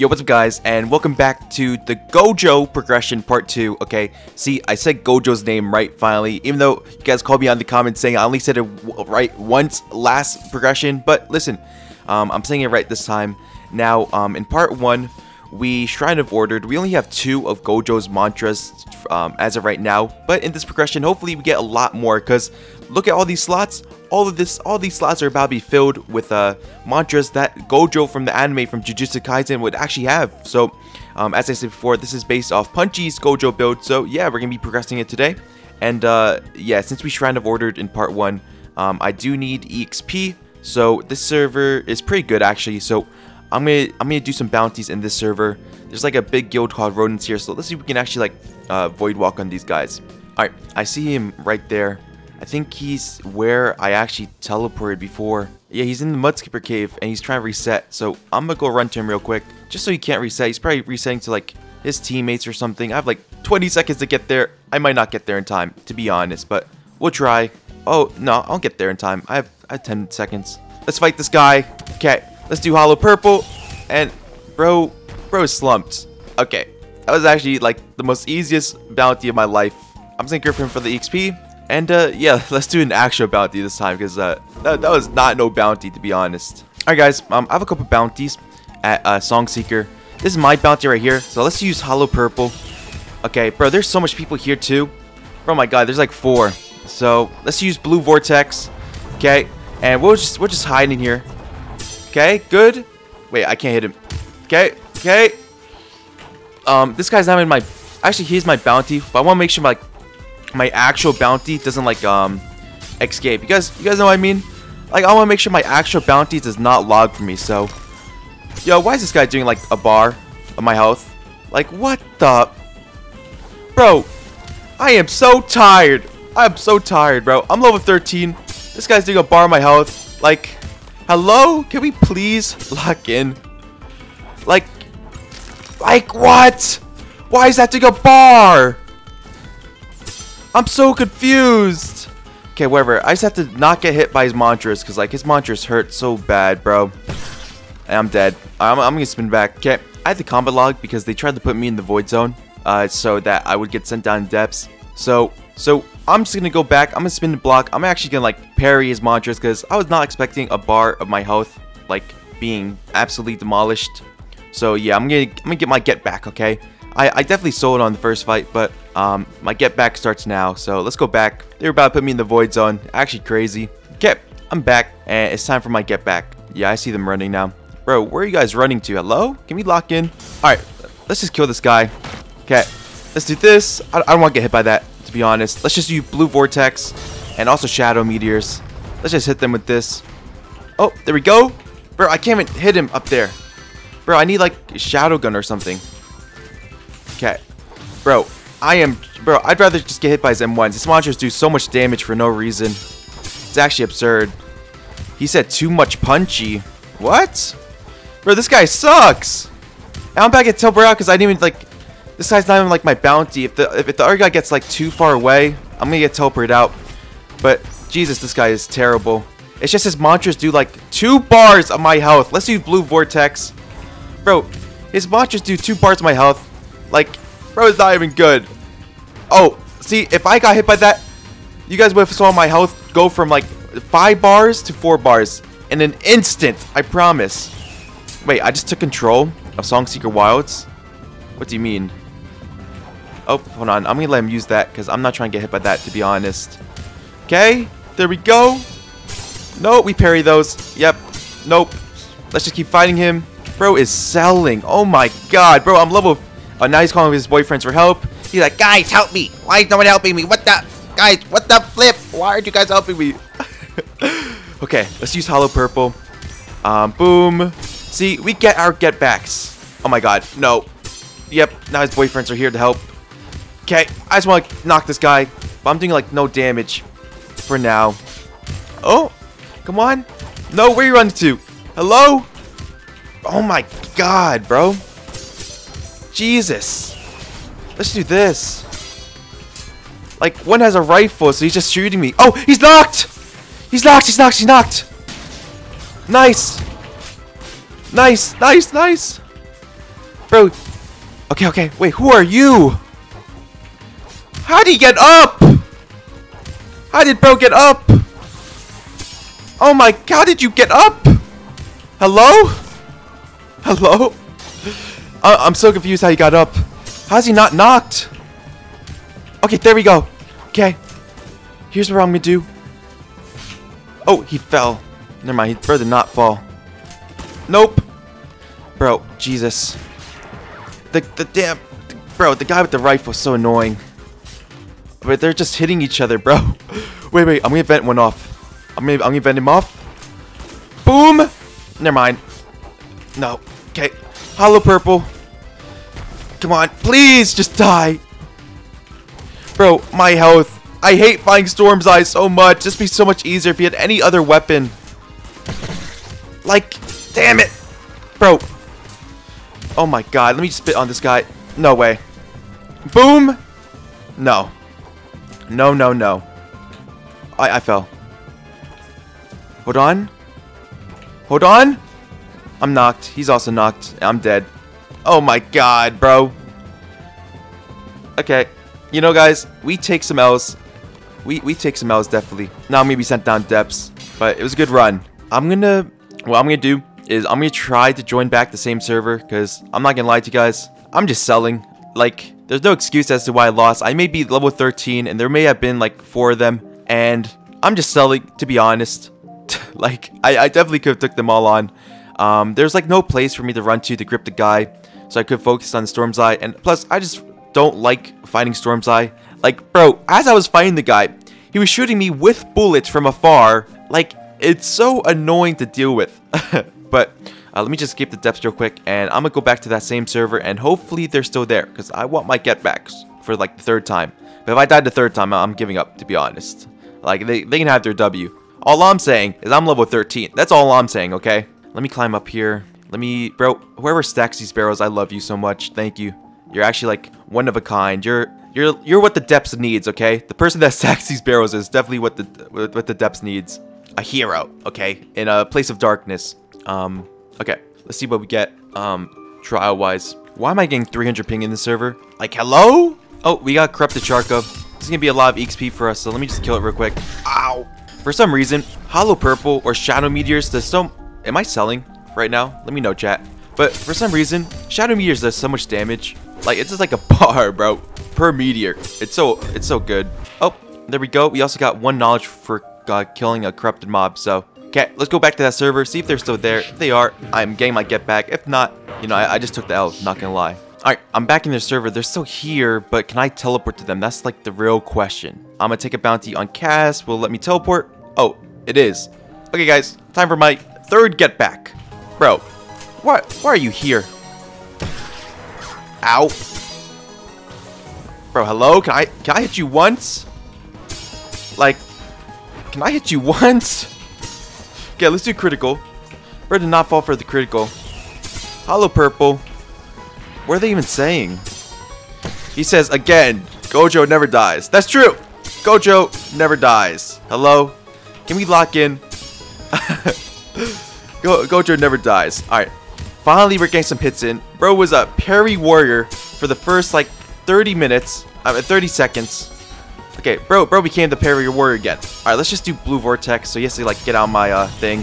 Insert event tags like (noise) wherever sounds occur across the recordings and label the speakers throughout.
Speaker 1: Yo, what's up guys, and welcome back to the Gojo progression part 2, okay? See, I said Gojo's name right finally, even though you guys called me on the comments saying I only said it right once last progression, but listen, um, I'm saying it right this time. Now, um, in part 1, we Shrine of Ordered, we only have two of Gojo's mantras um, as of right now, but in this progression, hopefully we get a lot more, because look at all these slots, all of this, all these slots are about to be filled with uh, mantras that Gojo from the anime from Jujutsu Kaisen would actually have. So, um, as I said before, this is based off Punchy's Gojo build. So yeah, we're gonna be progressing it today. And uh, yeah, since we Shrine of Ordered in part one, um, I do need EXP. So this server is pretty good actually. So I'm gonna I'm gonna do some bounties in this server. There's like a big guild called Rodents here. So let's see if we can actually like uh, void walk on these guys. All right, I see him right there. I think he's where I actually teleported before. Yeah, he's in the Mudskipper Cave, and he's trying to reset. So I'm gonna go run to him real quick, just so he can't reset. He's probably resetting to like his teammates or something. I have like 20 seconds to get there. I might not get there in time, to be honest, but we'll try. Oh, no, I'll get there in time. I have, I have 10 seconds. Let's fight this guy. Okay, let's do Hollow Purple. And bro, bro slumped. Okay, that was actually like the most easiest bounty of my life. I'm just gonna for the XP. And uh, yeah, (laughs) let's do an actual bounty this time because uh, that, that, was not no bounty to be honest. Alright guys, um, I have a couple bounties at uh, Song Seeker. This is my bounty right here, so let's use Hollow Purple. Okay, bro, there's so much people here too. Oh my god, there's like four. So let's use Blue Vortex. Okay, and we'll just we're just hiding here. Okay, good. Wait, I can't hit him. Okay, okay. Um, this guy's not in my. Actually, he's my bounty, but I want to make sure my my actual bounty doesn't like um escape. You guys you guys know what I mean? Like I want to make sure my actual bounty does not log for me. So, yo, why is this guy doing like a bar of my health? Like what the, bro? I am so tired. I am so tired, bro. I'm level 13. This guy's doing a bar of my health. Like, hello? Can we please lock in? Like, like what? Why is that doing a bar? I'm so confused. Okay, whatever. I just have to not get hit by his mantras because, like, his mantras hurt so bad, bro. And I'm dead. I'm, I'm to spin back. Okay, I had the combat log because they tried to put me in the void zone uh, so that I would get sent down in depths. So, so I'm just to go back. I'm to spin the block. I'm actually to, like, parry his mantras because I was not expecting a bar of my health, like, being absolutely demolished. So, yeah, I'm to I'm gonna get my get back, okay? I, I definitely sold on the first fight, but um, my get back starts now. So let's go back. They were about to put me in the void zone. Actually crazy. Okay, I'm back, and it's time for my get back. Yeah, I see them running now. Bro, where are you guys running to? Hello? Can we lock in? Alright, let's just kill this guy. Okay, let's do this. I, I don't want to get hit by that, to be honest. Let's just use Blue Vortex and also Shadow Meteors. Let's just hit them with this. Oh, there we go. Bro, I can't even hit him up there. Bro, I need like Shadow Gun or something. Okay. Bro, I am... Bro, I'd rather just get hit by his M1s. His monsters do so much damage for no reason. It's actually absurd. He said too much punchy. What? Bro, this guy sucks. I'm back at Tilbrow because I didn't even, like... This guy's not even, like, my bounty. If the, if the other guy gets, like, too far away, I'm gonna get teleported out. But, Jesus, this guy is terrible. It's just his mantras do, like, two bars of my health. Let's use Blue Vortex. Bro, his mantras do two bars of my health. Like, bro, it's not even good. Oh, see, if I got hit by that, you guys would have saw my health go from like five bars to four bars in an instant. I promise. Wait, I just took control of Song Seeker Wilds. What do you mean? Oh, hold on. I'm gonna let him use that because I'm not trying to get hit by that, to be honest. Okay, there we go. No, we parry those. Yep. Nope. Let's just keep fighting him. Bro is selling. Oh my god, bro. I'm level uh, now he's calling his boyfriends for help. He's like, guys, help me. Why is no one helping me? What the? Guys, what the flip? Why aren't you guys helping me? (laughs) okay, let's use Hollow Purple. Um, boom. See, we get our get backs. Oh my god, no. Yep, now his boyfriends are here to help. Okay, I just want to knock this guy. But I'm doing like no damage for now. Oh, come on. No, where are you running to? Hello? Oh my god, bro. Jesus. Let's do this. Like, one has a rifle, so he's just shooting me. Oh, he's knocked! He's knocked, he's knocked, he's knocked! Nice! Nice, nice, nice! Bro. Okay, okay. Wait, who are you? How did he get up? How did bro get up? Oh my, god, how did you get up? Hello? Hello? (laughs) Uh, I'm so confused how he got up. How's he not knocked? Okay, there we go. Okay. Here's what I'm gonna do. Oh, he fell. Never mind, he'd rather not fall. Nope. Bro, Jesus. The, the damn... Bro, the guy with the rifle was so annoying. But they're just hitting each other, bro. (laughs) Wait, wait, I'm gonna vent one off. I'm gonna, I'm gonna vent him off. Boom! Never mind. No. Okay. Hollow purple. Come on, please, just die. Bro, my health. I hate finding Storm's Eye so much. This would be so much easier if he had any other weapon. Like, damn it. Bro. Oh my god, let me spit on this guy. No way. Boom. No. No, no, no. I, I fell. Hold on. Hold on. I'm knocked. He's also knocked. I'm dead. Oh my god, bro. Okay. You know, guys, we take some L's. We, we take some L's, definitely. Now I'm going to be sent down depths. But it was a good run. I'm going to... What I'm going to do is I'm going to try to join back the same server. Because I'm not going to lie to you guys. I'm just selling. Like, there's no excuse as to why I lost. I may be level 13 and there may have been like four of them. And I'm just selling, to be honest. (laughs) like, I, I definitely could have took them all on. Um, there's like no place for me to run to to grip the guy. So I could focus on Storm's Eye. And plus, I just don't like fighting Storm's Eye. Like, bro, as I was fighting the guy, he was shooting me with bullets from afar. Like, it's so annoying to deal with. (laughs) but uh, let me just skip the depths real quick, and I'm gonna go back to that same server, and hopefully they're still there, because I want my getbacks for like the third time. But if I died the third time, I'm giving up, to be honest. Like, they, they can have their W. All I'm saying is I'm level 13. That's all I'm saying, okay? Let me climb up here. Let me, bro, whoever stacks these barrels, I love you so much. Thank you. You're actually like one of a kind. You're you're you're what the depths needs, okay? The person that (laughs) stacks these barrels is definitely what the what the depths needs. A hero, okay? In a place of darkness. Um, okay. Let's see what we get. Um, trial wise. Why am I getting 300 ping in the server? Like, hello? Oh, we got corrupted Sharko. This is gonna be a lot of XP for us, so let me just kill it real quick. Ow! For some reason, Hollow Purple or Shadow Meteors does so... Am I selling right now? Let me know, chat. But for some reason, Shadow Meteors does so much damage. Like, it's just like a (laughs) bar, bro. Per meteor. It's so, it's so good. Oh, there we go. We also got one knowledge for uh, killing a corrupted mob, so... Okay, let's go back to that server, see if they're still there. If they are, I'm getting my get back. If not, you know, I, I just took the L, not gonna lie. Alright, I'm back in their server. They're still here, but can I teleport to them? That's like the real question. I'm gonna take a bounty on Cass. Will let me teleport? Oh, it is. Okay, guys, time for my third get back. Bro, why, why are you here? Ow. Bro, hello? Can I can I hit you once? Like, can I hit you (laughs) once? Okay, let's do critical. Did not fall for the critical? Hollow purple. What are they even saying? He says again, Gojo never dies. That's true. Gojo never dies. Hello? Can we lock in? (laughs) Go Gojo never dies. Alright. Finally, we're getting some hits in. Bro was a parry warrior for the first, like, 30 minutes. I mean, 30 seconds. Okay, bro, bro became the parry your warrior again. Alright, let's just do blue vortex. So he has to, like, get out my, uh, thing.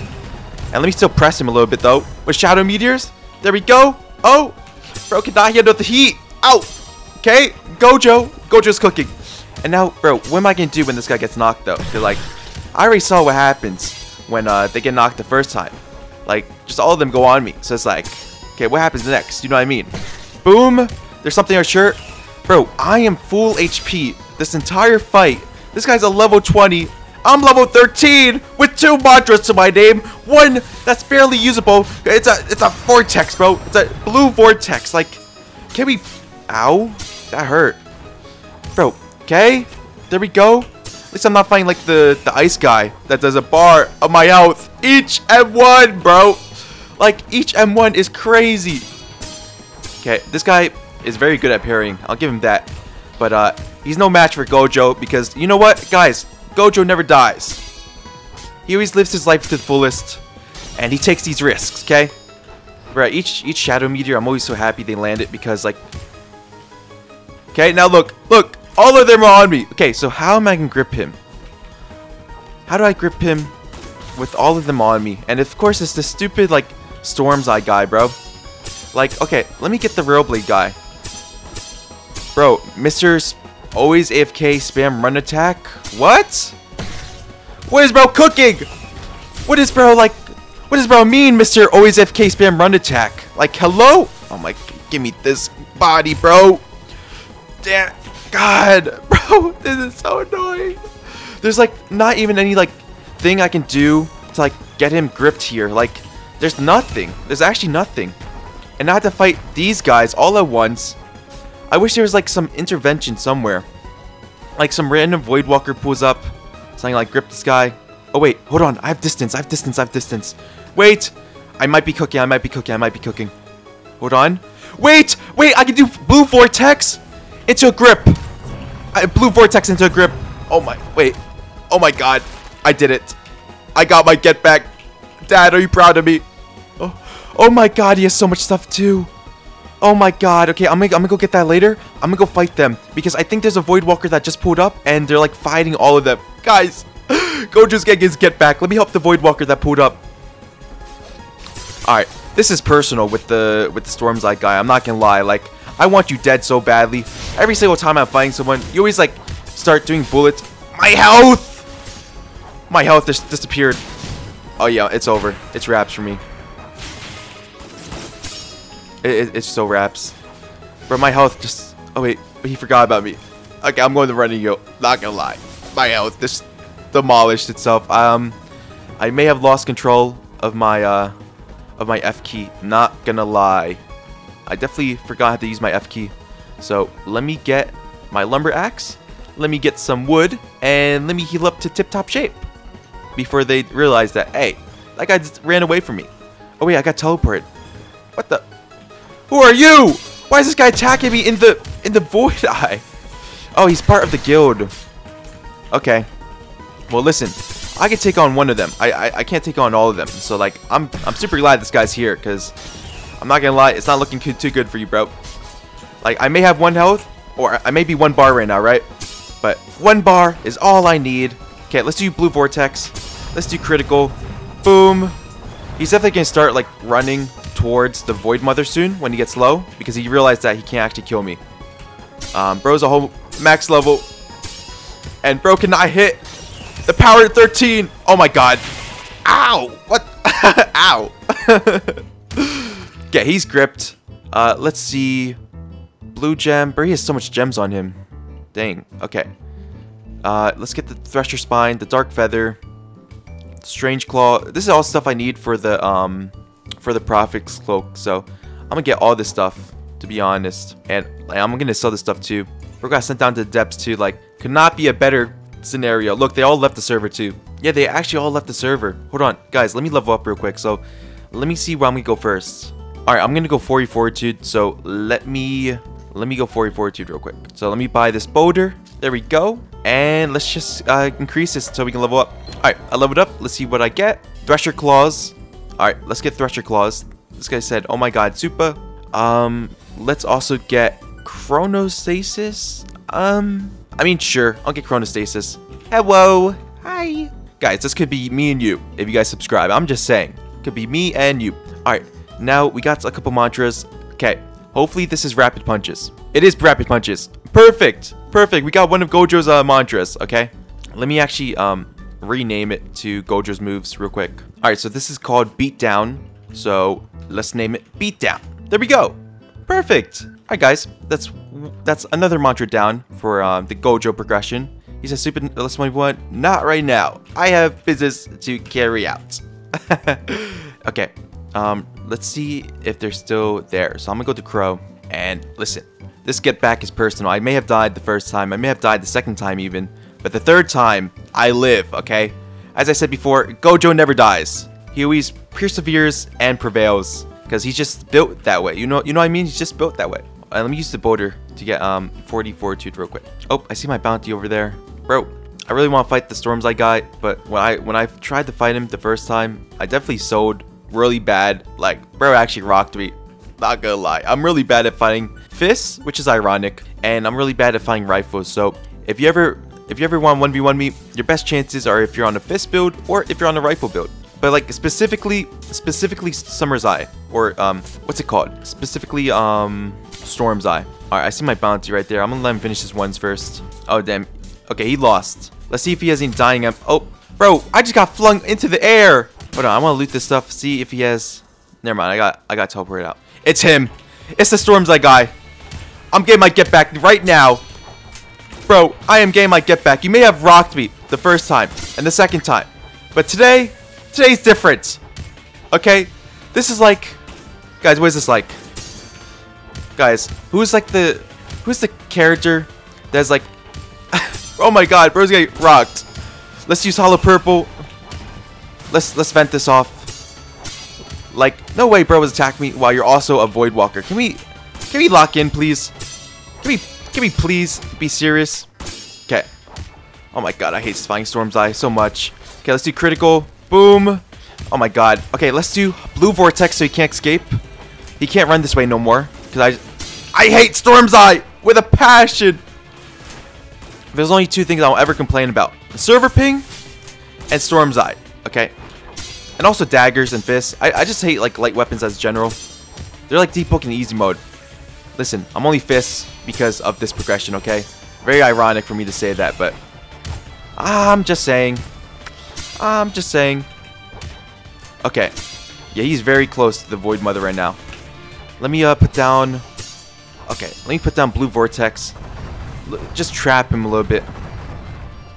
Speaker 1: And let me still press him a little bit, though. With shadow meteors. There we go. Oh! Bro cannot handle the heat. Ow! Okay, Gojo. Gojo's cooking. And now, bro, what am I gonna do when this guy gets knocked, though? Because, like, I already saw what happens when, uh, they get knocked the first time. Like, just all of them go on me. So it's like, okay, what happens next? You know what I mean? Boom! There's something on shirt. Bro, I am full HP this entire fight. This guy's a level 20. I'm level 13 with two mantras to my name. One that's barely usable. It's a it's a vortex, bro. It's a blue vortex. Like, can we... Ow. That hurt. Bro, okay? There we go. At least I'm not fighting like the, the ice guy that does a bar of my health. Each M1, bro. Like, each M1 is crazy. Okay, this guy is very good at parrying. I'll give him that. But uh, he's no match for Gojo because, you know what? Guys, Gojo never dies. He always lives his life to the fullest. And he takes these risks, okay? Right, each each Shadow Meteor, I'm always so happy they land it because, like... Okay, now look, look! All of them are on me! Okay, so how am I going to grip him? How do I grip him with all of them on me? And of course, it's the stupid, like, Storm's Eye guy, bro. Like, okay, let me get the Rail Blade guy. Bro, Mr. Always AFK spam run attack? What? What is bro cooking? What is bro like what does bro mean, Mr. Always FK spam run attack? Like, hello? Oh my, give me this body, bro. Damn, God, (laughs) bro, this is so annoying. There's like not even any like thing I can do to like get him gripped here. Like, there's nothing. There's actually nothing. And I have to fight these guys all at once. I wish there was like some intervention somewhere. Like some random Voidwalker pulls up, something like grip this guy. Oh wait, hold on, I have distance, I have distance, I have distance. Wait! I might be cooking, I might be cooking, I might be cooking. Hold on. Wait! Wait, I can do Blue Vortex into a grip! I, blue Vortex into a grip. Oh my, wait. Oh my god. I did it. I got my get back. Dad, are you proud of me? Oh, oh my god, he has so much stuff too. Oh my god. Okay, I'm gonna, I'm gonna go get that later. I'm gonna go fight them. Because I think there's a Void Walker that just pulled up. And they're like fighting all of them. Guys, (gasps) Gojo's getting his get back. Let me help the Void Walker that pulled up. Alright, this is personal with the with the Storm's Eye guy. I'm not gonna lie. Like, I want you dead so badly. Every single time I'm fighting someone, you always like start doing bullets. My health! My health just disappeared. Oh yeah, it's over. It's wraps for me. It, it, it's so wraps. But my health just... Oh wait, he forgot about me. Okay, I'm going to run and yo. Not gonna lie. My health just demolished itself. Um, I may have lost control of my uh, of my F key. Not gonna lie. I definitely forgot how to use my F key. So let me get my lumber axe. Let me get some wood. And let me heal up to tip-top shape. Before they realize that, hey, that guy just ran away from me. Oh wait, I got teleported. What the? Who are you? Why is this guy attacking me in the in the void (laughs) eye? Oh, he's part of the guild. Okay. Well, listen. I can take on one of them. I, I, I can't take on all of them. So, like, I'm, I'm super glad this guy's here, because I'm not going to lie, it's not looking too good for you, bro. Like, I may have one health, or I may be one bar right now, right? But one bar is all I need. Okay, let's do Blue Vortex. Let's do Critical. Boom. He's definitely to start, like, running towards the Void Mother soon when he gets low, because he realized that he can't actually kill me. Um, bro's a whole max level, and bro cannot hit the power 13. Oh my god. Ow. What? (laughs) Ow. (laughs) okay, he's gripped. Uh, let's see. Blue gem. Bro, he has so much gems on him. Dang. Okay. Uh, let's get the Thresher Spine, the Dark Feather, Strange Claw. This is all stuff I need for the, um, for the Prophet's Cloak. So, I'm gonna get all this stuff, to be honest. And like, I'm gonna sell this stuff too. We're gonna sent down to the depths too. Like, could not be a better scenario. Look, they all left the server too. Yeah, they actually all left the server. Hold on, guys, let me level up real quick. So, let me see where I'm gonna go first. All right, I'm gonna go 40 fortitude. So let me let me go 40 fortitude real quick. So let me buy this boulder. There we go. And let's just uh, increase this so we can level up. All right, I leveled up. Let's see what I get. Thresher claws. All right, let's get Thresher claws. This guy said, "Oh my God, super." Um, let's also get Chronostasis. Um, I mean, sure, I'll get Chronostasis. Hello. Hi. Guys, this could be me and you if you guys subscribe. I'm just saying. Could be me and you. Alright, now we got a couple mantras. Okay, hopefully this is Rapid Punches. It is Rapid Punches. Perfect. Perfect. We got one of Gojo's uh, mantras, okay? Let me actually um, rename it to Gojo's moves real quick. Alright, so this is called Beat Down. So let's name it Beat Down. There we go. Perfect. Alright guys, that's that's another mantra down for um, the Gojo progression. He says, Super Let's 21, not right now. I have business to carry out. (laughs) okay, um, let's see if they're still there. So I'm gonna go to Crow, and listen, this get back is personal. I may have died the first time, I may have died the second time even, but the third time, I live, okay? As I said before, Gojo never dies. He always perseveres and prevails, because he's just built that way. You know, you know what I mean? He's just built that way. Uh, let me use the boulder to get um 40 fortitude real quick. Oh, I see my bounty over there. Bro, I really want to fight the Storm's Eye got, but when I when I tried to fight him the first time, I definitely sold really bad. Like, bro actually rocked me. Not gonna lie. I'm really bad at fighting fists, which is ironic. And I'm really bad at fighting rifles. So if you ever if you ever want 1v1 me, your best chances are if you're on a fist build or if you're on a rifle build. But like specifically specifically Summer's Eye. Or um what's it called? Specifically um Storm's Eye. Alright, I see my bounty right there. I'm gonna let him finish his ones first. Oh damn. Okay, he lost. Let's see if he has any dying em- Oh, bro, I just got flung into the air. Hold on, I wanna loot this stuff, see if he has Never mind, I got I got teleported out. It's him. It's the Storm's Eye guy. I'm getting my get back right now. Bro, I am game my get back. You may have rocked me the first time and the second time. But today, today's different. Okay? This is like Guys, what is this like? Guys, who's like the who's the character that's like (laughs) Oh my god, bro's getting rocked. Let's use hollow purple. Let's let's vent this off. Like, no way bro was attacking me while you're also a void walker. Can we can we lock in please? Can we can we please be serious? Okay. Oh my god, I hate Flying Storm's Eye so much. Okay, let's do critical. Boom. Oh my god. Okay, let's do blue vortex so he can't escape. He can't run this way no more. Cause I I hate Storm's Eye with a passion. There's only two things I'll ever complain about. The server ping and Storm's Eye. Okay. And also daggers and fists. I, I just hate like light weapons as general. They're like Deepwoken easy mode. Listen, I'm only fists because of this progression, okay? Very ironic for me to say that, but I'm just saying. I'm just saying. Okay. Yeah, he's very close to the Void Mother right now. Let me uh, put down... Okay, let me put down Blue Vortex. L just trap him a little bit.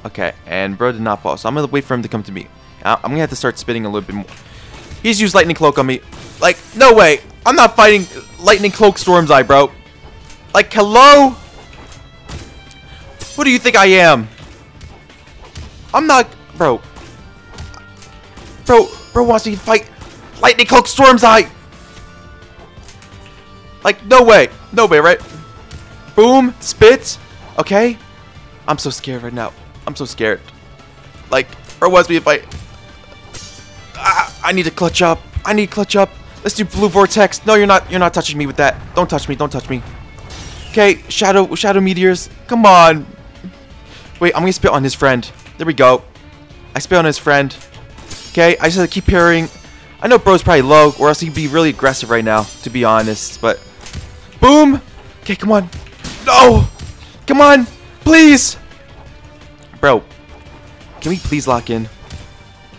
Speaker 1: Okay, and bro did not fall, so I'm going to wait for him to come to me. I'm going to have to start spitting a little bit more. He's used Lightning Cloak on me. Like, no way. I'm not fighting Lightning Cloak Storm's Eye, bro. Like, hello? Who do you think I am? I'm not... Bro. Bro, bro wants me to fight Lightning Cloak Storm's Eye. Like, no way. No way, right? Boom. Spit. Okay. I'm so scared right now. I'm so scared. Like, bro wants me to fight... Ah, I need to clutch up. I need to clutch up. Let's do blue vortex. No, you're not. You're not touching me with that. Don't touch me. Don't touch me. Okay, shadow, shadow meteors. Come on. Wait, I'm gonna spit on his friend. There we go. I spit on his friend. Okay, I just have to keep parrying. I know bro's probably low, or else he'd be really aggressive right now, to be honest. But boom. Okay, come on. No. Come on, please. Bro, can we please lock in?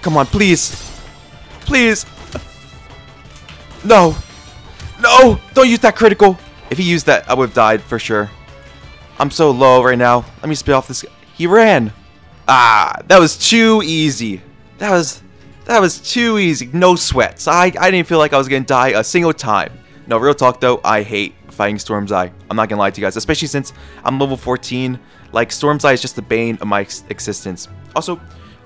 Speaker 1: Come on, please. Please. No. No! Don't use that critical! If he used that, I would have died for sure. I'm so low right now. Let me spit off this. He ran. Ah, that was too easy. That was that was too easy. No sweats. I, I didn't feel like I was going to die a single time. No, real talk though, I hate fighting Storm's Eye. I'm not going to lie to you guys, especially since I'm level 14. Like, Storm's Eye is just the bane of my ex existence. Also,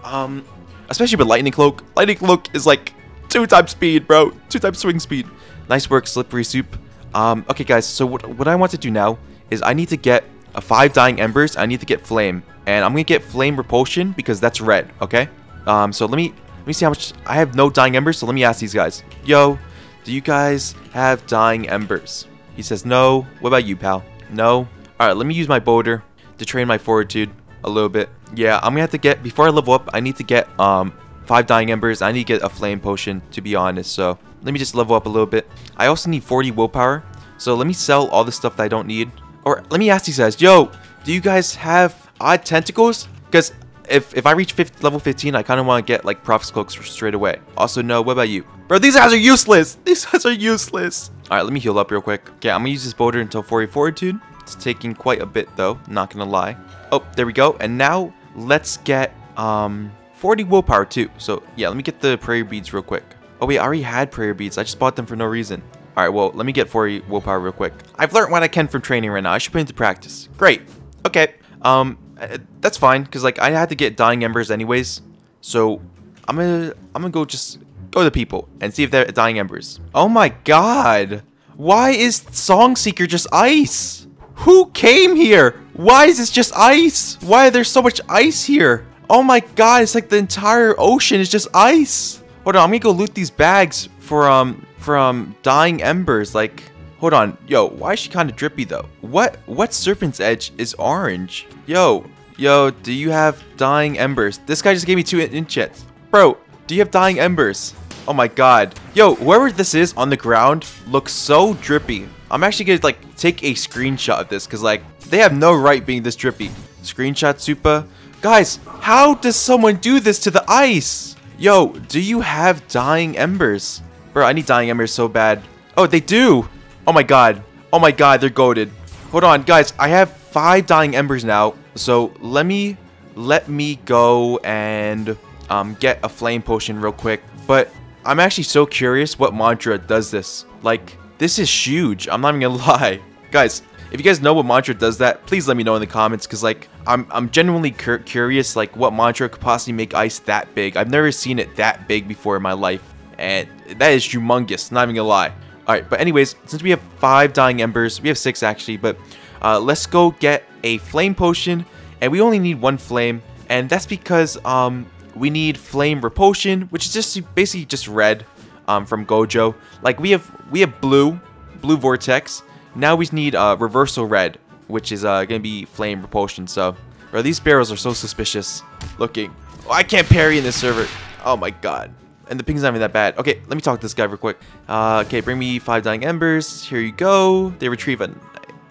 Speaker 1: um, especially with Lightning Cloak. Lightning Cloak is like two times speed, bro. Two times swing speed. Nice work, Slippery Soup. Um, okay, guys, so what, what I want to do now is I need to get a five Dying Embers. I need to get Flame. And I'm going to get Flame Repulsion because that's red, okay? Um, so let me let me see how much... I have no Dying Embers, so let me ask these guys. Yo, do you guys have Dying Embers? He says no. What about you, pal? No? Alright, let me use my boulder to train my fortitude a little bit. Yeah, I'm going to have to get... Before I level up, I need to get um five Dying Embers. I need to get a Flame Potion, to be honest, so... Let me just level up a little bit. I also need 40 willpower. So let me sell all the stuff that I don't need. Or let me ask these guys, yo, do you guys have odd tentacles? Because if, if I reach 50, level 15, I kind of want to get like Prophet's Cloaks straight away. Also, no, what about you? Bro, these guys are useless. (laughs) These guys are useless. All right, let me heal up real quick. Okay, I'm to use this boulder until 40 fortitude. It's taking quite a bit though, not going to lie. Oh, there we go. And now let's get um 40 willpower too. So yeah, let me get the prayer beads real quick. Oh wait, I already had prayer beads. I just bought them for no reason. Alright, well, let me get 40 willpower real quick. I've learned what I can from training right now. I should put into practice. Great. Okay. Um, uh, that's fine, because, like, I had to get Dying Embers anyways. So, I'm gonna, I'm gonna go just go to people and see if they're Dying Embers. Oh my god. Why is Song Seeker just ice? Who came here? Why is this just ice? Why are there so much ice here? Oh my god, it's like the entire ocean is just ice. Hold on, I'm gonna go loot these bags for um from dying embers. Like, hold on, yo, why is she kind of drippy though? What what serpent's edge is orange? Yo, yo, do you have dying embers? This guy just gave me two enchants, bro. Do you have dying embers? Oh my god. Yo, whoever this is on the ground looks so drippy. I'm actually gonna like take a screenshot of this because like they have no right being this drippy. Screenshot Supa. Guys, how does someone do this to the ice? Yo, do you have dying embers? Bro, I need dying embers so bad. Oh, they do. Oh my god. Oh my god, they're goaded. Hold on, guys. I have five dying embers now. So let me let me go and um, get a flame potion real quick. But I'm actually so curious what mantra does this. Like, this is huge. I'm not even gonna (laughs) lie. Guys, if you guys know what mantra does that, please let me know in the comments because like I'm I'm genuinely cur curious like what mantra could possibly make ice that big. I've never seen it that big before in my life, and that is humongous. Not even gonna lie. All right, but anyways, since we have five dying embers, we have six actually, but uh, let's go get a flame potion, and we only need one flame, and that's because um we need flame repulsion, which is just basically just red um, from Gojo. Like we have we have blue, blue vortex. Now we need uh, reversal red, which is uh, gonna be flame repulsion. So, bro, these barrels are so suspicious looking. Oh, I can't parry in this server. Oh my god. And the ping's not even that bad. Okay, let me talk to this guy real quick. Uh, okay, bring me five dying embers. Here you go. They retrieve a,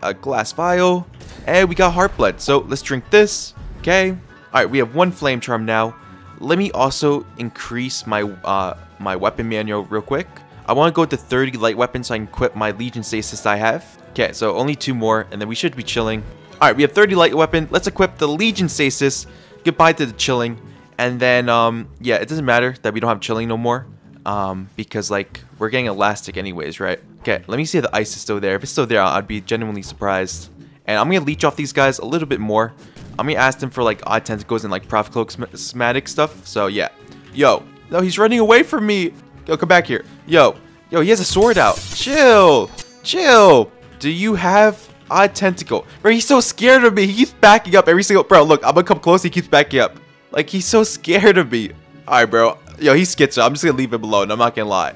Speaker 1: a glass vial. And we got heart blood. So let's drink this. Okay. All right, we have one flame charm now. Let me also increase my uh, my weapon manual real quick. I want to go to 30 light weapons so I can equip my Legion Stasis I have. Okay, so only two more, and then we should be chilling. Alright, we have 30 light weapon. Let's equip the Legion Stasis. Goodbye to the chilling. And then, um, yeah, it doesn't matter that we don't have chilling no more. Um, because, like, we're getting elastic anyways, right? Okay, let me see if the ice is still there. If it's still there, I'd be genuinely surprised. And I'm to leech off these guys a little bit more. I'm to ask them for, like, odd tentacles and, like, Prophet Cloak schematic stuff. So, yeah. Yo. No, he's running away from me. Yo, come back here. Yo. Yo, he has a sword out. Chill. Chill. Do you have a tentacle? Bro, he's so scared of me. He keeps backing up every single... Bro, look. I'm gonna come close. He keeps backing up. Like, he's so scared of me. Alright, bro. Yo, he's schizo. I'm just gonna leave him alone. I'm not gonna lie.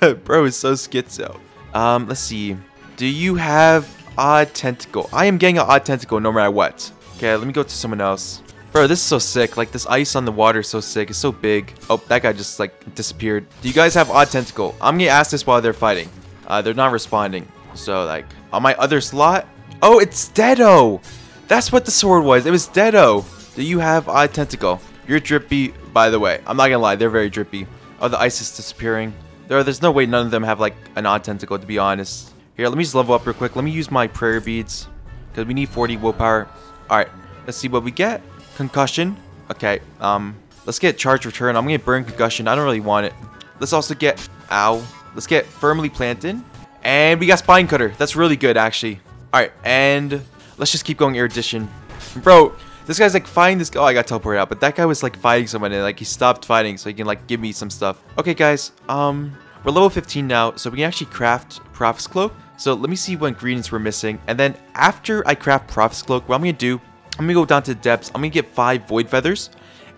Speaker 1: (laughs) bro is so schizo. Um, let's see. Do you have odd tentacle? I am getting an odd tentacle no matter what. Okay, let me go to someone else. Bro, this is so sick. Like, this ice on the water is so sick. It's so big. Oh, that guy just, like, disappeared. Do you guys have Odd Tentacle? I'm gonna ask this while they're fighting. Uh, they're not responding. So, like, on my other slot... Oh, it's Deado! That's what the sword was. It was Deado. Do you have Odd Tentacle? You're drippy, by the way. I'm not gonna lie. They're very drippy. Oh, the ice is disappearing. There, there's no way none of them have, like, an Odd Tentacle, to be honest. Here, let me just level up real quick. Let me use my prayer beads. Because we need 40 willpower. Alright, let's see what we get. Concussion. Okay, um, let's get charge return. I'm gonna burn concussion. I don't really want it. Let's also get, ow. Let's get firmly planted. And we got spine cutter. That's really good, actually. All right, and let's just keep going erudition. Bro, this guy's like fighting this. Oh, I got teleported out, but that guy was like fighting someone and like he stopped fighting so he can like give me some stuff. Okay, guys. Um, we're level 15 now, so we can actually craft Prophet's Cloak. So let me see what ingredients we're missing. And then after I craft Prophet's Cloak, what I'm to do I'm gonna go down to depths. I'm gonna get five void feathers,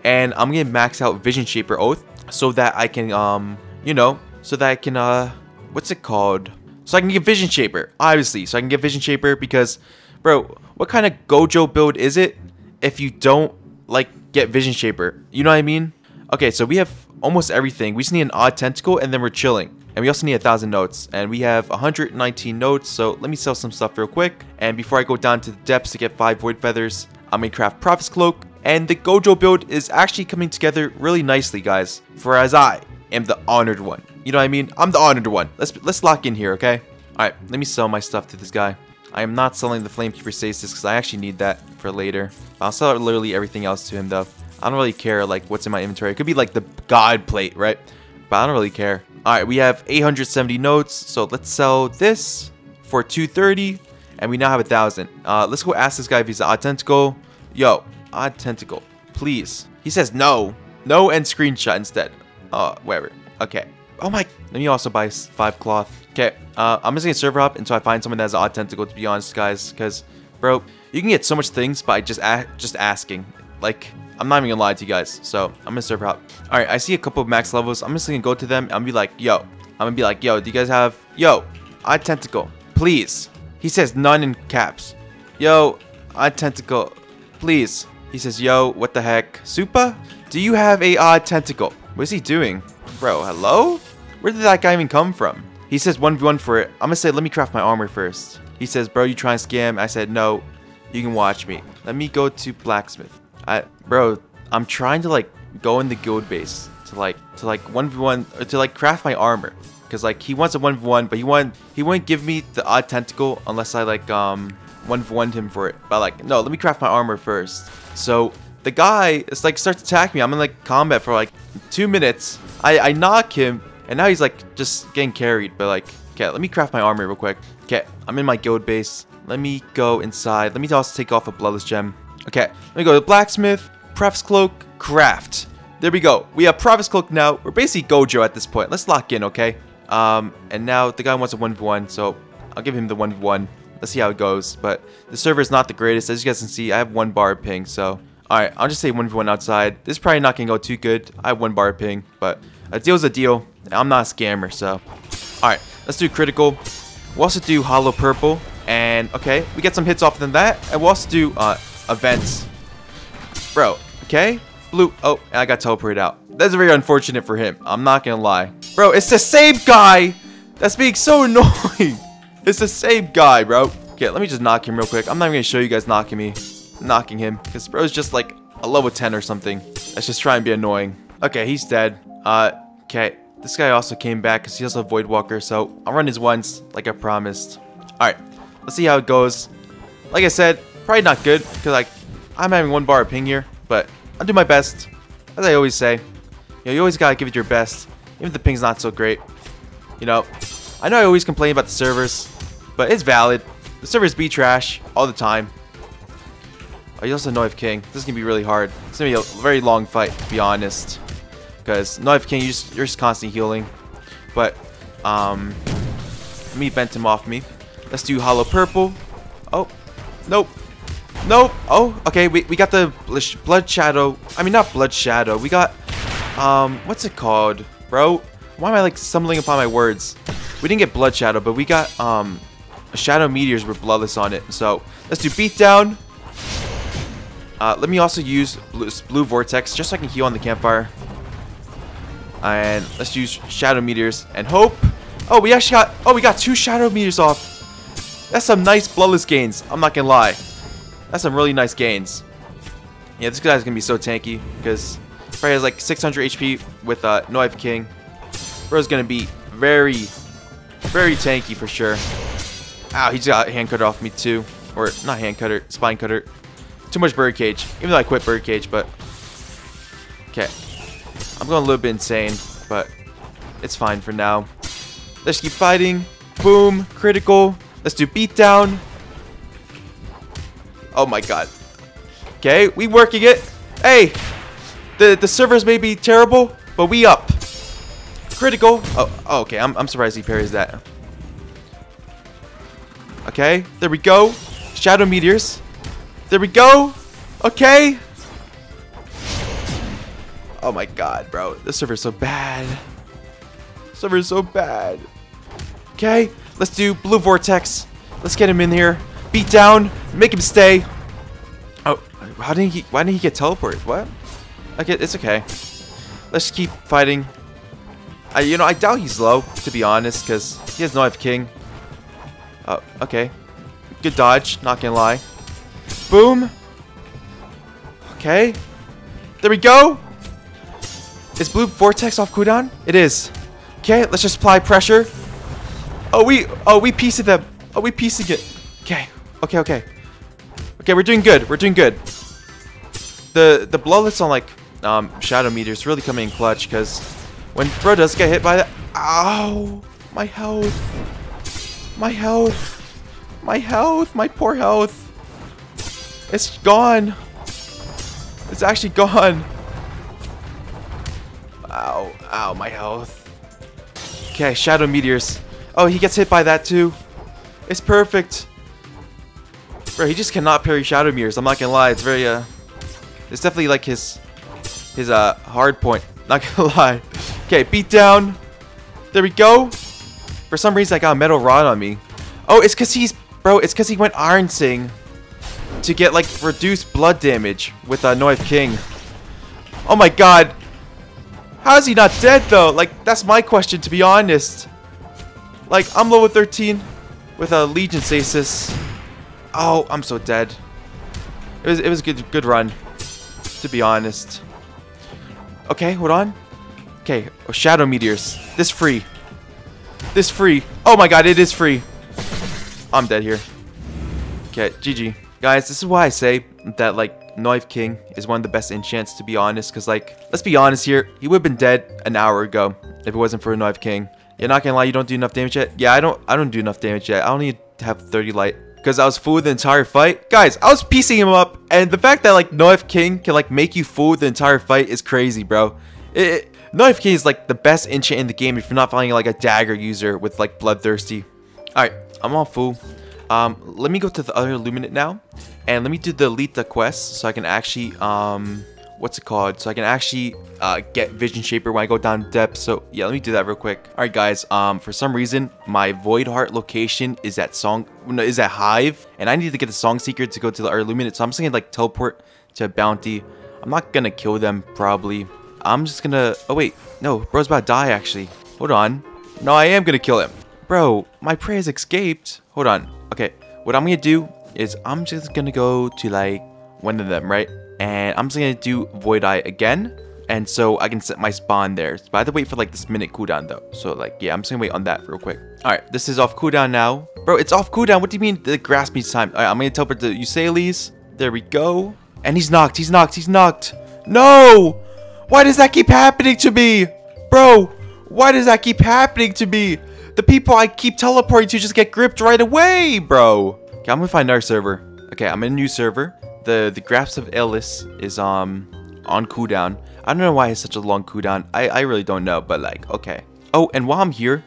Speaker 1: and I'm gonna max out Vision Shaper Oath so that I can, um, you know, so that I can, uh, what's it called? So I can get Vision Shaper, obviously. So I can get Vision Shaper because, bro, what kind of Gojo build is it if you don't like get Vision Shaper? You know what I mean? Okay, so we have almost everything. We just need an odd tentacle, and then we're chilling. And we also need a thousand notes. And we have 119 notes. So let me sell some stuff real quick. And before I go down to the depths to get five void feathers, I'm gonna craft Prophet's Cloak. And the Gojo build is actually coming together really nicely, guys. For as I am the honored one. You know what I mean? I'm the honored one. Let's let's lock in here, okay? Alright, let me sell my stuff to this guy. I am not selling the Flamekeeper Stasis because I actually need that for later. I'll sell literally everything else to him though. I don't really care like what's in my inventory. It could be like the God plate, right? But I don't really care. Alright, we have 870 notes, so let's sell this for 230, and we now have a thousand. Uh, let's go ask this guy if he's an tentacle. Yo, odd tentacle, please. He says no. No and screenshot instead. Uh, whatever. Okay. Oh my, let me also buy five cloth. Okay, uh, I'm just gonna server hop until I find someone that has odd tentacle, to be honest, guys. Because, bro, you can get so much things by just, just asking. Like, I'm not even gonna lie to you guys. So I'm gonna server hop. All right, I see a couple of max levels. I'm just gonna go to them and be like, yo, I'm gonna be like, yo, do you guys have, yo, I tentacle, please. He says none in caps. Yo, I tentacle, please. He says, yo, what the heck? Supa, do you have a odd tentacle? What is he doing? Bro, hello? Where did that guy even come from? He says 1v1 for it. I'm gonna say, let me craft my armor first. He says, bro, you trying to scam? I said, no, you can watch me. Let me go to blacksmith. I, bro, I'm trying to like go in the guild base to like, to like 1v1, to like craft my armor. Cause like he wants a 1v1, but he want he won't give me the odd tentacle unless I like um 1v1'd him for it. But like, no, let me craft my armor first. So the guy is like starts attacking me. I'm in like combat for like two minutes. I, I knock him and now he's like just getting carried. But like, okay, let me craft my armor real quick. Okay, I'm in my guild base. Let me go inside. Let me also take off a bloodless gem. Okay, let me go to blacksmith, Pref's cloak, craft. There we go. We have Prophet's cloak now. We're basically Gojo at this point. Let's lock in, okay? Um, and now the guy wants a 1v1, so I'll give him the 1v1. Let's see how it goes. But the server is not the greatest. As you guys can see, I have one bar ping, so... Alright, I'll just say 1v1 outside. This is probably not going to go too good. I have one bar ping, but a deal's a deal. I'm not a scammer, so... Alright, let's do critical. We'll also do hollow purple. And, okay, we get some hits off than that. And we'll also do uh, events. Bro, okay? Blue. Oh, I got teleported out. That's very unfortunate for him. I'm not to lie. Bro, it's the same guy that's being so (laughs) annoying. It's the same guy, bro. Okay, let me just knock him real quick. I'm not even to show you guys knocking me. Knocking him. Because bro's just like a level 10 or something. Let's just try and be annoying. Okay, he's dead. Uh, okay. This guy also came back because he also a Void Walker. So I'll run his once like I promised. Alright, let's see how it goes. Like I said, probably not good. Because like, I'm having one bar of ping here. But I'll do my best. As I always say. You know, you always gotta give it your best. Even if the ping's not so great. You know, I know I always complain about the servers, but it's valid. The servers be trash all the time. Oh, you also know King. This is gonna be really hard. It's gonna be a very long fight, to be honest. Because Knife King, you just, you're just constantly healing. But, um, let me bent him off me. Let's do Hollow Purple. Oh, nope. Nope. Oh, okay. We, we got the Blood Shadow. I mean, not Blood Shadow. We got, um, what's it called, bro? Why am I like stumbling upon my words? We didn't get Blood Shadow, but we got um Shadow Meteors with Bloodless on it. So let's do Beatdown. Uh, let me also use blue, blue, Vortex just so I can heal on the campfire. And let's use Shadow Meteors and hope. Oh, we actually got. Oh, we got two Shadow Meteors off. That's some nice Bloodless gains. I'm not gonna lie. That's some really nice gains. Yeah, this guy's gonna be so tanky because probably has like 600 HP with uh, Knife King. Bro's gonna be very, very tanky for sure. Ow, he just got hand cutter off me too. Or, not hand cutter, spine cutter. Too much bird cage. Even though I quit bird cage, but... Okay. I'm going a little bit insane, but it's fine for now. Let's keep fighting. Boom. Critical. Let's do beatdown. Oh my god. Okay, we working it. Hey! The, the servers may be terrible, but we up. Critical. Oh, oh, okay. I'm, I'm surprised he parries that. Okay, there we go. Shadow meteors. There we go. Okay. Oh my god, bro. This server's so bad. Server's so bad. Okay, let's do blue vortex. Let's get him in here. Beat down. Make him stay. Oh, how did he? Why didn't he get teleported? What? Okay, it's okay. Let's keep fighting. I, you know, I doubt he's low, to be honest, because he has no F King. Oh, okay. Good dodge, not gonna lie. Boom. Okay. There we go. Is Blue Vortex off cooldown? It is. Okay, let's just apply pressure. Oh, we, oh, we piecing them. Oh, we piecing it. Okay, okay, okay. Okay, we're doing good. We're doing good. The the bloodless on like um, shadow meteors really coming in clutch because when bro does get hit by that, ow, my health, my health, my health, my poor health. It's gone. It's actually gone. Ow, ow, my health. Okay, shadow meteors. Oh, he gets hit by that too. It's perfect. Bro, he just cannot parry shadow Mirrors. I'm not gonna lie. It's very uh, it's definitely like his his uh hard point. (laughs) Not gonna lie. Okay, beat down. There we go. For some reason, I got a metal rod on me. Oh, it's because he's... Bro, it's because he went Iron Sing to get, like, reduced blood damage with uh, Noif King. Oh my god. How is he not dead, though? Like, that's my question, to be honest. Like, I'm level 13 with a Legion Stasis. Oh, I'm so dead. It was, it was a good, good run, to be honest. Okay, hold on. Okay, oh, Shadow Meteors. This free. This free. Oh my god, it is free. I'm dead here. Okay, GG. Guys, this is why I say that, like, Knife King is one of the best enchants, to be honest. Because, like, let's be honest here. He would have been dead an hour ago if it wasn't for Knife King. You're not gonna lie, you don't do enough damage yet? Yeah, I don't I don't do enough damage yet. I to have 30 light. Because I was full the entire fight. Guys, I was piecing him up. And the fact that, like, Knife King can, like, make you full the entire fight is crazy, bro. It, it, Knife King is, like, the best enchant in the game if you're not finding, like, a dagger user with, like, Bloodthirsty. Alright, I'm all fool. Um, let me go to the other Illuminate now. And let me do the Lita quest so I can actually, um, what's it called? So I can actually uh, get Vision Shaper when I go down depth. So yeah, let me do that real quick. All right, guys. Um, for some reason, my Void Heart location is at Song, is at Hive, and I need to get the Song Seeker to go to the Illuminate. So I'm just gonna like teleport to Bounty. I'm not gonna kill them probably. I'm just gonna. Oh wait, no, bro's about to die actually. Hold on. No, I am gonna kill him. Bro, my prey has escaped. Hold on. Okay, what I'm gonna do is I'm just gonna go to like one of them, right? And I'm just gonna do Void Eye again. And so I can set my spawn there. But I have to wait for like this minute cooldown though. So like, yeah, I'm just gonna wait on that real quick. All right, this is off cooldown now. Bro, it's off cooldown. What do you mean the grass needs time? All right, I'm gonna teleport to Eusalis. There we go. And he's knocked, he's knocked, he's knocked. No! Why does that keep happening to me? Bro, why does that keep happening to me? The people I keep teleporting to just get gripped right away, bro. Okay, I'm gonna find our server. Okay, I'm in a new server. The the Grasp of Ellis is um on cooldown. I don't know why it's such a long cooldown. I, I really don't know, but like, okay. Oh, and while I'm here,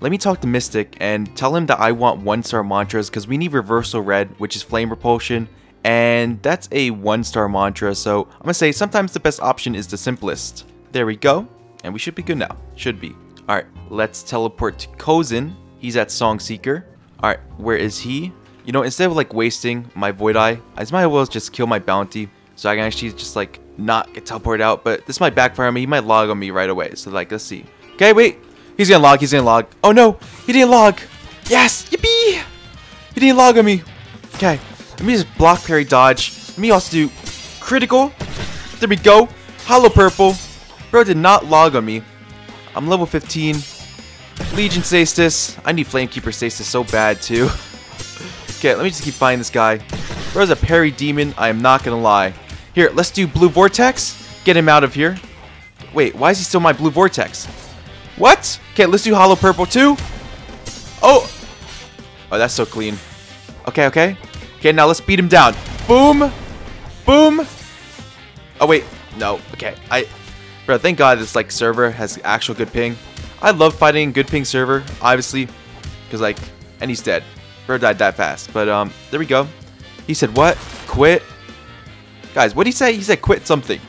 Speaker 1: let me talk to Mystic and tell him that I want one star mantras because we need Reversal Red, which is Flame Repulsion, and that's a one star mantra. So I'm gonna say sometimes the best option is the simplest. There we go, and we should be good now. Should be. All right, let's teleport to Kozin. He's at Song Seeker. All right, where is he? You know, instead of like wasting my Void Eye, I might as well just kill my bounty so I can actually just like not get teleported out. But this might backfire on me. He might log on me right away. So like, let's see. Okay, wait. He's gonna log. He's gonna log. Oh no, he didn't log. Yes, yippee! He didn't log on me. Okay, let me just block parry dodge. Let me also do critical. There we go. Hollow purple. Bro did not log on me. I'm level 15. Legion stasis. I need Flamekeeper stasis so bad too. (laughs) okay, let me just keep finding this guy. Bro's a parry demon, I am not gonna lie. Here, let's do Blue Vortex. Get him out of here. Wait, why is he still my Blue Vortex? What? Okay, let's do Hollow Purple too. Oh! Oh, that's so clean. Okay, okay. Okay, now let's beat him down. Boom! Boom! Oh, wait. No. Okay, I... Bro, thank God this, like, server has actual good ping. I love fighting good ping server, obviously. Because, like, and he's dead. Bro died that fast. But, um, there we go. He said, what? Quit? Guys, what did he say? He said quit something.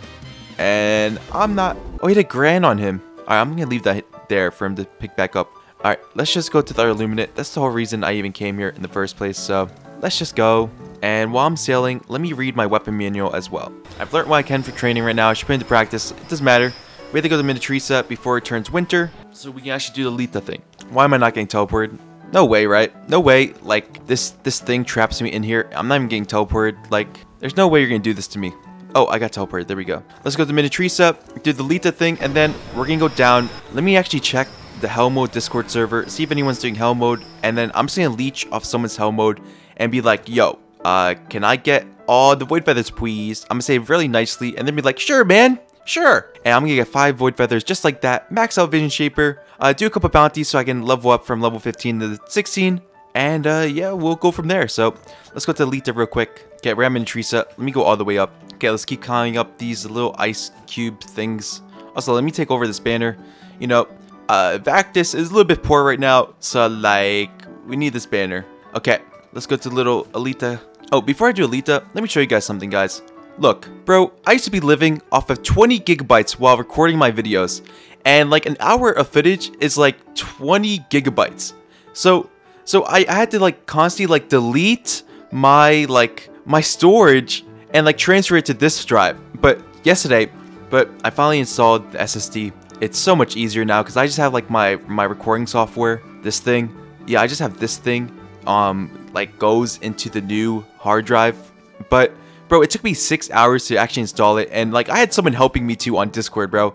Speaker 1: And I'm not... Oh, he had a grand on him. Alright, I'm going to leave that there for him to pick back up. Alright, let's just go to the Illuminate. That's the whole reason I even came here in the first place. So, let's just go. And while I'm sailing, let me read my weapon manual as well. I've learned what I can for training right now. I should put into practice. It doesn't matter. We have to go to Minityrsa before it turns winter. So we can actually do the Lita thing. Why am I not getting teleported? No way, right? No way. Like, this this thing traps me in here. I'm not even getting teleported. Like, there's no way you're to do this to me. Oh, I got teleported. There we go. Let's go to Minityrsa, do the Lita thing, and then we're to go down. Let me actually check the Hell Mode Discord server, see if anyone's doing Hell Mode, and then I'm just to leech off someone's Hell Mode and be like, yo, uh, can I get all the Void Feathers, please? I'm to say really nicely, and then be like, sure, man. Sure. And I'm gonna get five Void Feathers just like that. Max out Vision Shaper. Uh, do a couple bounties so I can level up from level 15 to 16. And uh, yeah, we'll go from there. So let's go to Lita real quick. Get Ram and Teresa. Let me go all the way up. Okay, let's keep climbing up these little ice cube things. Also, let me take over this banner. You know, uh, Vactus is a little bit poor right now. So like, we need this banner. Okay, let's go to little Alita. Oh, before I do Alita, let me show you guys something, guys. Look, bro, I used to be living off of 20 gigabytes while recording my videos, and like an hour of footage is like 20 gigabytes. So so I, I had to like constantly like delete my like my storage and like transfer it to this drive. But yesterday, but I finally installed the SSD. It's so much easier now because I just have like my my recording software, this thing. Yeah, I just have this thing um like goes into the new hard drive. But bro, it took me six hours to actually install it, and like I had someone helping me too on Discord, bro.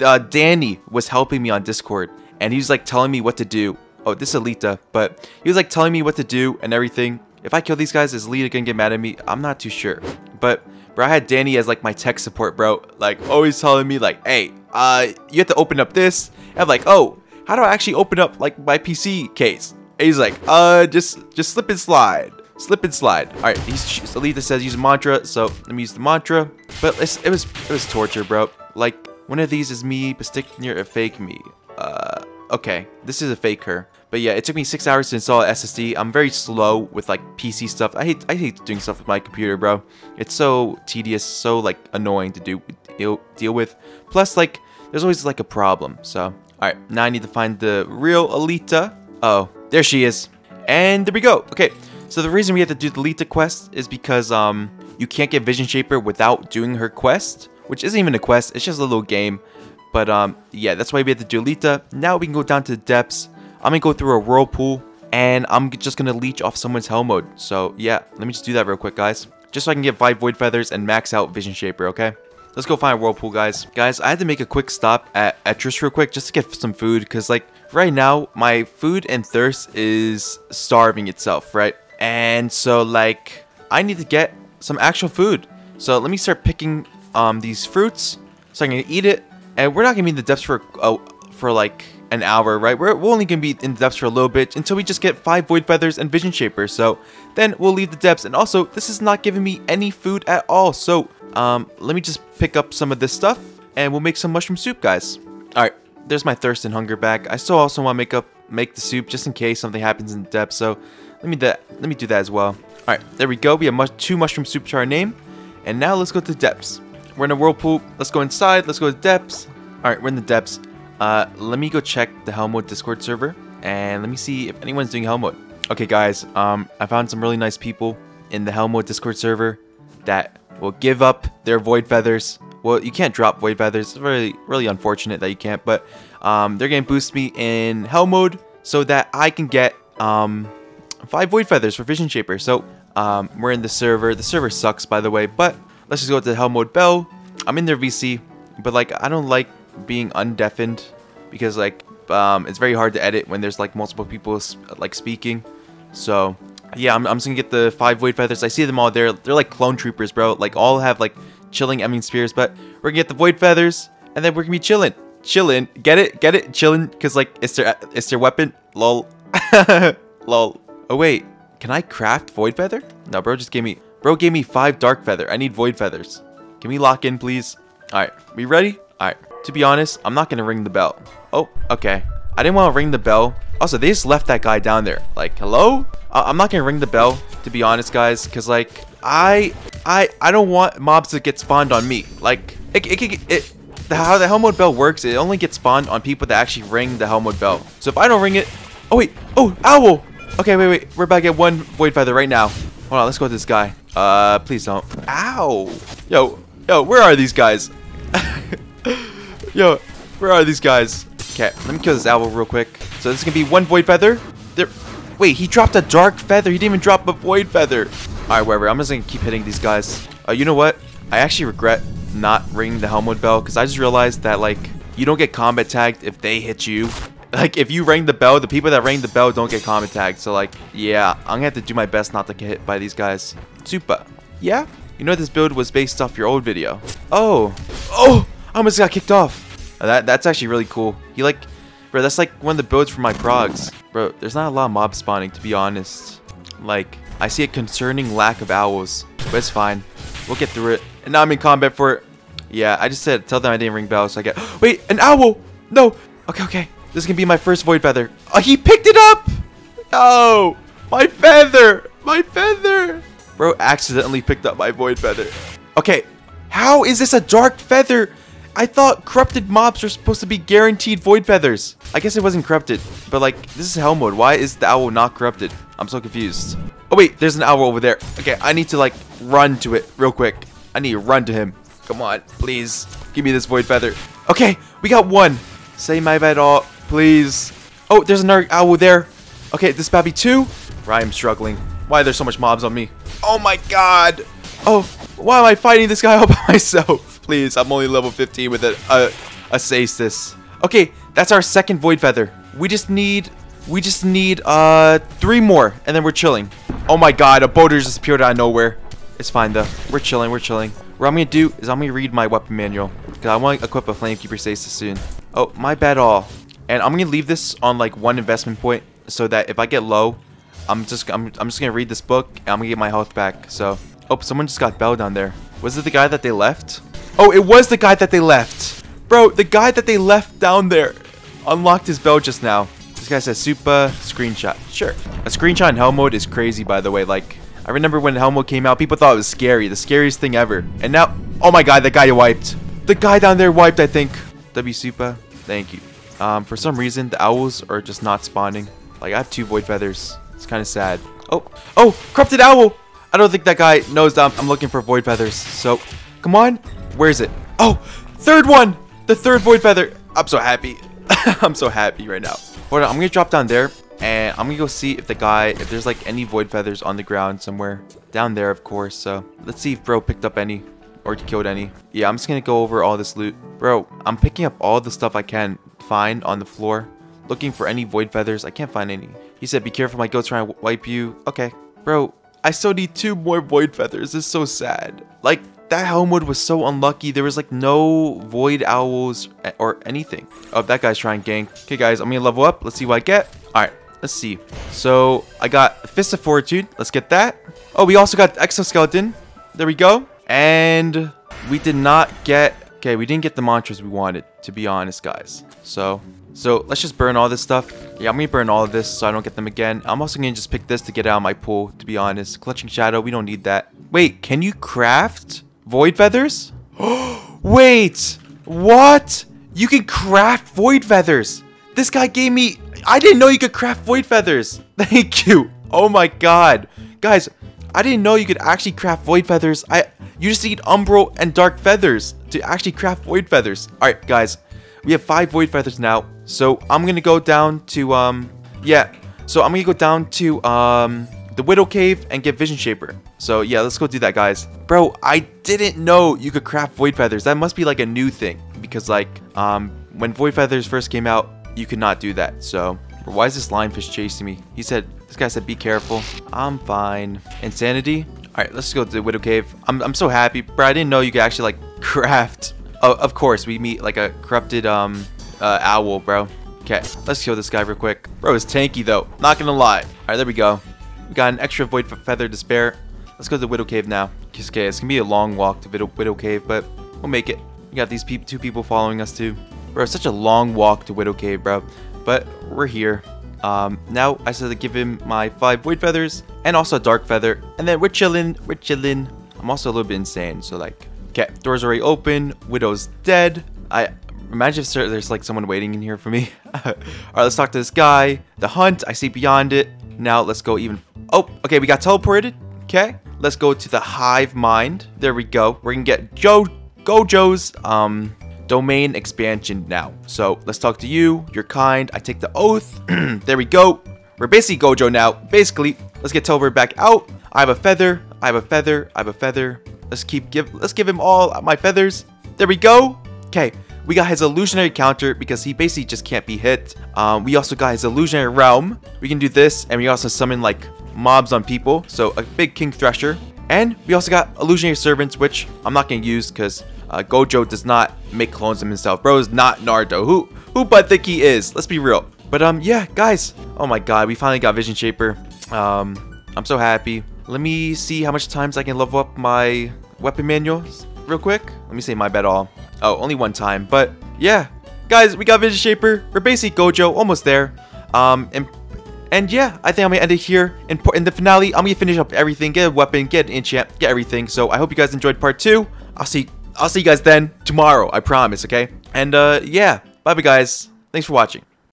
Speaker 1: Uh, Danny was helping me on Discord, and he was like telling me what to do. Oh, this is Alita, but he was like telling me what to do and everything. If I kill these guys, is Alita gonna get mad at me? I'm not too sure. But bro, I had Danny as like my tech support, bro. Like always telling me like, hey, uh, you have to open up this. And I'm like, oh, how do I actually open up like my PC case? And he's like, uh, just just slip and slide. Slip and slide. All right, he's Alita says use mantra, so let me use the mantra. But it was it was torture, bro. Like one of these is me, but stick near a fake me. Uh, okay, this is a fake her. But yeah, it took me six hours to install SSD. I'm very slow with like PC stuff. I hate I hate doing stuff with my computer, bro. It's so tedious, so like annoying to do deal, deal with. Plus, like, there's always like a problem. So, all right, now I need to find the real Alita. Oh, there she is. And there we go. Okay, so the reason we have to do the Alita quest is because um you can't get Vision Shaper without doing her quest, which isn't even a quest. It's just a little game. But um yeah, that's why we have to do Alita. Now we can go down to the depths. I'm gonna go through a whirlpool and I'm just gonna leech off someone's hell mode. So yeah, let me just do that real quick, guys. Just so I can get 5 Void Feathers and max out Vision Shaper, okay? Let's go find a whirlpool, guys. Guys, I had to make a quick stop at Etris real quick just to get some food because, like, right now, my food and thirst is starving itself, right? And so, like, I need to get some actual food. So let me start picking um, these fruits so I can eat it. And we're not to be in the depths for, uh, for like, an hour, right? We're, we're only to be in the depths for a little bit until we just get 5 Void Feathers and Vision shapers. So then we'll leave the depths. And also, this is not giving me any food at all. So um, let me just pick up some of this stuff and we'll make some mushroom soup, guys. All right, there's my thirst and hunger back. I still also want to make up make the soup just in case something happens in the depths. So let me that let me do that as well. All right, there we go. We have two mushroom soup to our name. And now let's go to depths. We're in a whirlpool. Let's go inside. Let's go to depths. All right, we're in the depths. Uh, let me go check the Hell Mode Discord server and let me see if anyone's doing Hell Mode. Okay, guys, um, I found some really nice people in the Hell Mode Discord server that will give up their Void Feathers. Well, you can't drop Void Feathers. It's really, really unfortunate that you can't, but um, they're going to boost me in Hell Mode so that I can get um, 5 Void Feathers for Vision Shaper. So, um, we're in the server. The server sucks, by the way, but let's just go to Hell Mode Bell. I'm in their VC, but like, I don't like being undeafened because like um, it's very hard to edit when there's like multiple people like speaking. So yeah, I'm, I'm just gonna get the five void feathers. I see them all there. They're like clone troopers, bro. Like all have like chilling I mean spears, but we're gonna get the void feathers and then we're gonna be chilling, chilling. Get it, get it, chilling, cause like it's their it's their weapon. Lol, (laughs) lol. Oh wait, can I craft void feather? No, bro just gave me bro gave me five dark feather. I need void feathers. Can we lock in, please? All right, we ready? All right. To be honest, I'm not to ring the bell. Oh, okay. I didn't want to ring the bell. Also, they just left that guy down there. Like, hello? I'm not to ring the bell, to be honest, guys. Because, like, I I, I don't want mobs to get spawned on me. Like, it, it, it, it the, how the Hell Mode Bell works, it only gets spawned on people that actually ring the Hell Mode Bell. So if I don't ring it... Oh, wait. Oh, owl! Okay, wait, wait. We're about to get one Void Feather right now. Hold on, let's go with this guy. Uh, please don't. Ow! Yo, yo, where are these guys? (laughs) Yo, where are these guys? Okay, let me kill this owl real quick. So this is gonna be one void feather. There. Wait, he dropped a dark feather. He didn't even drop a void feather. All right, whatever. I'm just gonna keep hitting these guys. Uh, you know what? I actually regret not ringing the Hell Mode bell because I just realized that like you don't get combat tagged if they hit you. Like if you ring the bell, the people that ring the bell don't get combat tagged. So like, yeah, I'm gonna have to do my best not to get hit by these guys. Super. Yeah. You know this build was based off your old video. Oh. Oh. I almost got kicked off. Uh, that That's actually really cool. He like, bro, that's like one of the builds for my progs. Bro, there's not a lot of mob spawning, to be honest. Like, I see a concerning lack of owls, but it's fine. We'll get through it. And now I'm in combat for it. Yeah, I just said, tell them I didn't ring bells, so I get, (gasps) wait, an owl! No! Okay, okay. This is gonna be my first void feather. Oh, he picked it up! No! My feather! My feather! Bro accidentally picked up my void feather. Okay, how is this a dark feather? I thought corrupted mobs are supposed to be guaranteed void feathers. I guess it wasn't corrupted, but like, this is hell mode. Why is the owl not corrupted? I'm so confused. Oh wait, there's an owl over there. Okay, I need to like run to it real quick. I need to run to him. Come on, please. Give me this void feather. Okay, we got one. Say my bad all, please. Oh, there's another owl there. Okay, this about be two. I'm struggling. Why are there so much mobs on me? Oh my god. Oh, why am I fighting this guy all (laughs) by myself? Please, I'm only level 15 with a, a, a stasis. Okay, that's our second void feather. We just need, we just need, uh, three more, and then we're chilling. Oh my god, a boulder just appeared out of nowhere. It's fine though. We're chilling, we're chilling. What I'm gonna do is I'm gonna read my weapon manual. Because I want to equip a Flamekeeper stasis soon. Oh, my bad all. And I'm gonna leave this on like one investment point so that if I get low, I'm just I'm, I'm just gonna read this book and I'm gonna get my health back. So, oh, someone just got Bell down there. Was it the guy that they left? Oh, it was the guy that they left. Bro, the guy that they left down there unlocked his bell just now. This guy says super screenshot. Sure. A screenshot in hell mode is crazy, by the way. Like, I remember when hell mode came out, people thought it was scary. The scariest thing ever. And now, oh my god, that guy wiped. The guy down there wiped, I think. W super. Thank you. Um, for some reason, the owls are just not spawning. Like, I have two void feathers. It's kind of sad. Oh, oh, corrupted owl. I don't think that guy knows that I'm, I'm looking for void feathers. So, come on. Where is it? Oh, third one. The third void feather. I'm so happy. (laughs) I'm so happy right now. Hold on, I'm gonna drop down there and I'm gonna go see if the guy, if there's like any void feathers on the ground somewhere. Down there, of course. So let's see if bro picked up any or killed any. Yeah, I'm just gonna go over all this loot. Bro, I'm picking up all the stuff I can find on the floor. Looking for any void feathers. I can't find any. He said, be careful, my goat's trying to wipe you. Okay. Bro, I still need two more void feathers. This is so sad. Like, that Hell Mode was so unlucky. There was like no void owls eh, or anything. Oh, that guy's trying gank. Okay, guys, I'm gonna level up. Let's see what I get. All right, let's see. So I got Fist of Fortitude. Let's get that. Oh, we also got Exoskeleton. There we go. And we did not get... Okay, we didn't get the mantras we wanted, to be honest, guys. So, so let's just burn all this stuff. Yeah, I'm gonna burn all of this so I don't get them again. I'm also gonna just pick this to get out of my pool, to be honest. Clutching Shadow, we don't need that. Wait, can you craft void feathers? (gasps) Wait, what? You can craft void feathers. This guy gave me... I didn't know you could craft void feathers. (laughs) Thank you. Oh my god. Guys, I didn't know you could actually craft void feathers. I You just need umbral and dark feathers to actually craft void feathers. Alright, guys. We have five void feathers now. So I'm going to go down to... um Yeah. So I'm going to go down to... um the Widow Cave and get Vision Shaper. So yeah, let's go do that, guys. Bro, I didn't know you could craft Void Feathers. That must be like a new thing. Because like, um, when Void Feathers first came out, you could not do that. So, why is this lionfish chasing me? He said, this guy said, be careful. I'm fine. Insanity? Alright, let's go to the Widow Cave. I'm, I'm so happy. Bro, I didn't know you could actually like (laughs) craft. Oh, of course, we meet like a corrupted um uh, owl, bro. Okay, let's kill this guy real quick. Bro is tanky though, not gonna lie. Alright, there we go. We got an extra Void Feather to spare. Let's go to the Widow Cave now. Okay, it's gonna be a long walk to Widow, Widow Cave, but we'll make it. We got these pe two people following us too. Bro, such a long walk to Widow Cave, bro. But we're here. Um, now I said to give him my five Void Feathers and also a Dark Feather. And then we're chilling, we're chilling. I'm also a little bit insane, so like, okay, door's already open. Widow's dead. I imagine if there's like someone waiting in here for me. (laughs) Alright, let's talk to this guy. The hunt, I see beyond it. Now let's go even Oh, okay, we got teleported. Okay, let's go to the Hive Mind. There we go. We're gonna get Joe Gojo's um domain expansion now. So let's talk to you. You're kind. I take the oath. (clears throat) there we go. We're basically Gojo now. Basically, let's get teleported back out. I have a feather. I have a feather. I have a feather. Let's keep give. Let's give him all my feathers. There we go. Okay, we got his illusionary counter because he basically just can't be hit. Um, we also got his illusionary realm. We can do this, and we also summon like mobs on people. So a big King Thresher. And we also got Illusionary Servants, which I'm not going to use because uh, Gojo does not make clones of himself. Bro is not Naruto. Who who but think he is? Let's be real. But um, yeah, guys. Oh my god, we finally got Vision Shaper. Um, I'm so happy. Let me see how much times I can level up my weapon manuals real quick. Let me say my bet all. Oh, only one time. But yeah, guys, we got Vision Shaper. We're basically Gojo, almost there. Um, and and yeah, I think I'm gonna end it here. In, in the finale, I'm gonna finish up everything, get a weapon, get an enchant, get everything. So I hope you guys enjoyed part two. I'll see I'll see you guys then tomorrow. I promise. Okay. And uh, yeah. Bye, bye, guys. Thanks for watching.